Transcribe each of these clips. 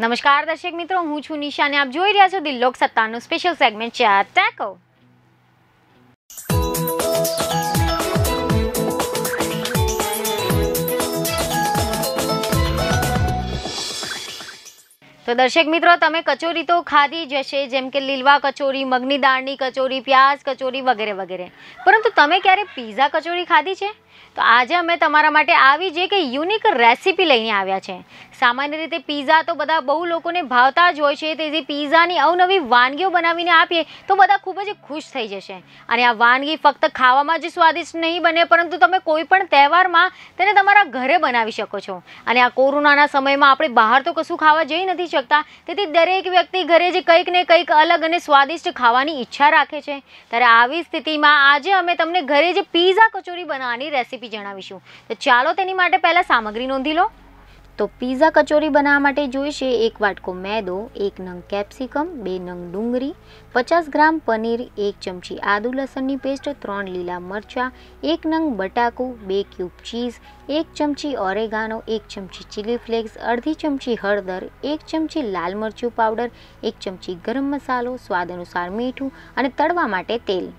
નમસ્કાર દર્શક મિત્રો, હું છું નિશા અને આપ જોઈ રહ્યા છો દિલ્લોક સત્તાનું સ્પેશિયલ સેગમેન્ટ છે આ ટેકો તો દર્શક મિત્રો, તમે કચોરી તો ખાધી જ હશે, જેમ કે લીલવા કચોરી, મગની દાળની કચોરી પ્યાઝ કચોરી વગેરે વગેરે. પરંતુ તમે ક્યારે પીઝા કચોરી ખાધી છે? તો આજે અમે તમારા માટે આવી જે કે યુનિક રેસીપી લઈને આવ્યા છે. સામાન્ય રીતે પીઝા તો બધા બહુ લોકોને ભાવતા જ હોય છે તેથી પીઝાની અવનવી વાનગીઓ બનાવીને આપીએ, તો બધા ખૂબ જ ખુશ થઈ જશે. અને આ વાનગી ફક્ત ખાવામાં જ સ્વાદિષ્ટ નહીં બને, પરંતુ તમે કોઈ પણ તહેવારમાં તેને તમારા ઘરે બનાવી શકો છો. અને આ કોરોનાના સમયમાં આપણે બહાર તો કશું ખાવા જઈ નથી શકતા. તેથી દરેક વ્યક્તિ ઘરે જ કંઈક ને કંઈક અલગ અને સ્વાદિષ્ટ ખાવાની ઈચ્છા રાખે છે. ત્યારે આવી સ્થિતિમાં આજે અમે તમને ઘરે જ પીઝા કચોરી બનાવવાની રેસીપી જણાવીશું. તો ચાલો તેની માટે પહેલાં સામગ્રી નોંધી લો. તો પીઝા કચોરી બનાવવા માટે જોઈશે એક વાટકો મેદો, એક નંગ કેપ્સિકમ, બે નંગ ડુંગળી, પચાસ ગ્રામ પનીર, એક ચમચી આદુ લસણની પેસ્ટ, ત્રણ લીલા મરચાં, એક નંગ બટાકું, બે ક્યુબ ચીઝ, એક ચમચી ઓરેગાનો, એક ચમચી ચીલી ફ્લેક્સ, અડધી ચમચી હળદર, એક ચમચી લાલ મરચું પાવડર, એક ચમચી ગરમ મસાલો, સ્વાદ અનુસાર મીઠું અને તળવા માટે તેલ.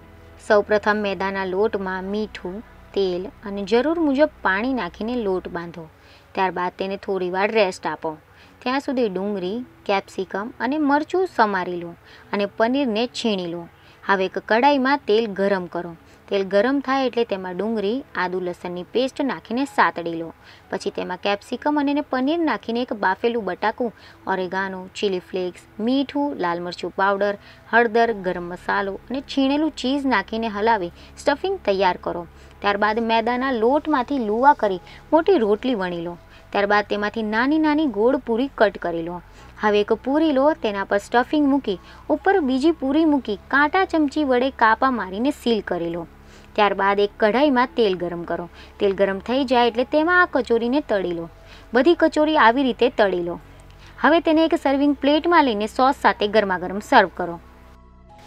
સૌપ્રથમ મેદાના લોટમાં મીઠું, તેલ અને જરૂર મુજબ પાણી નાખીને લોટ બાંધો. ત્યારબાદ તેને થોડી વાર રેસ્ટ આપો. ત્યાં સુધી ડુંગળી કેપ્સિકમ અને મરચું સમારી લો અને પનીરને છીણી લો. હવે એક કડાઈમાં તેલ ગરમ કરો. તેલ ગરમ થાય એટલે તેમાં ડુંગળી, આદુ લસણની પેસ્ટ નાખીને સાતડી લો. પછી તેમાં કેપ્સિકમ અને પનીર નાખીને એક બાફેલું બટાકું ઓરેગાનો ચીલી ફ્લેક્સ મીઠું, લાલ મરચું પાવડર હળદર, ગરમ મસાલો અને છીણેલું ચીઝ નાખીને હલાવી સ્ટફિંગ તૈયાર કરો. ત્યારબાદ મેદાના લોટમાંથી લુવા કરી મોટી રોટલી વણી લો. ત્યારબાદ તેમાંથી નાની નાની ગોળ પૂરી કટ કરી લો. હવે એક પૂરી લો, તેના પર સ્ટફિંગ મૂકી, ઉપર બીજી પૂરી મૂકી, કાંટા ચમચી વડે કાપા મારીને સીલ કરી લો. ત્યારબાદ એક કઢાઈમાં તેલ ગરમ કરો. તેલ ગરમ થઈ જાય એટલે તેમાં આ કચોરીને તળી લો. બધી કચોરી આવી રીતે તળી લો. હવે તેને એક સર્વિંગ પ્લેટમાં લઈને સોસ સાથે ગરમા ગરમ સર્વ કરો.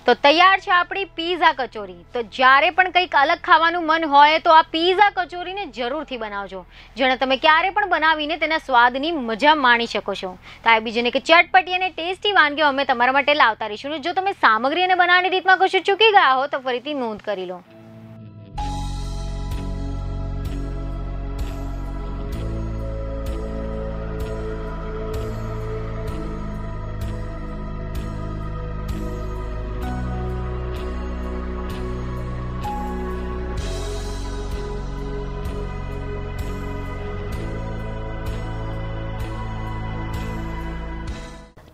તો તૈયાર છે આપણી પીઝા કચોરી. તો જ્યારે પણ કંઈક અલગ ખાવાનું મન હોય તો આ પીઝા કચોરીને જરૂરથી બનાવજો. જેને તમે ક્યારે પણ બનાવીને તેના સ્વાદની મજા માણી શકો છો. તો આ બીજીને કે ચટપટી અને ટેસ્ટી વાનગીઓ અમે તમારા માટે લાવતા રહીશું. જો તમે સામગ્રી અને બનાવવાની રીતમાં કશું ચૂકી ગયા હો તો ફરીથી નોંધ કરી લો.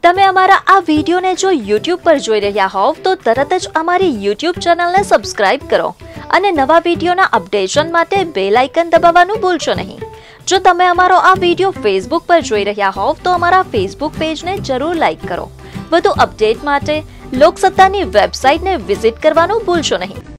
તમે અમારા આ વિડીયોને જો યુટ્યુબ પર જોઈ રહ્યા હોવ, તો તરત જ અમારી યુટ્યુબ ચેનલને સબસ્ક્રાઇબ કરો અને નવા વિડીયોના અપડેશન માટે બેલ આઇકન દબાવવાનું ભૂલશો નહીં. જો તમે અમારો આ વીડિયો ફેસબુક પર જોઈ રહ્યા હોવ, તો અમારા ફેસબુક પેજને જરૂર લાઇક કરો. વધુ અપડેટ માટે લોકસત્તાની વેબસાઇટને વિઝિટ કરવાનું ભૂલશો નહીં.